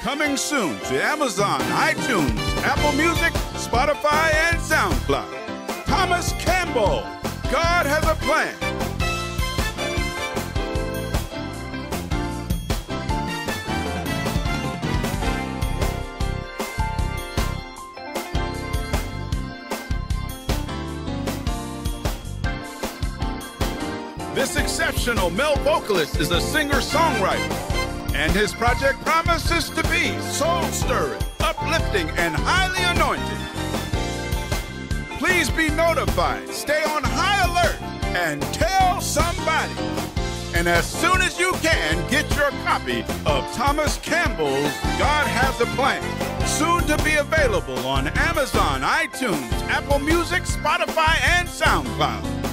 Coming soon to Amazon, iTunes, Apple Music, Spotify, and SoundCloud. Thomas Campbell, God has a plan. This exceptional male vocalist is a singer-songwriter, and his project promises to be soul-stirring, uplifting, and highly anointed. Please be notified, stay on high alert, and tell somebody. And as soon as you can, get your copy of Thomas Campbell's God Has a Plan. Soon to be available on Amazon, iTunes, Apple Music, Spotify, and SoundCloud.